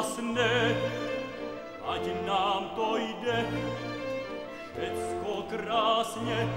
jasne, ať nám to jde, všecko krásně,